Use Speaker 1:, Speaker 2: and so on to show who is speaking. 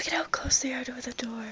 Speaker 1: Look at how close they are to the door.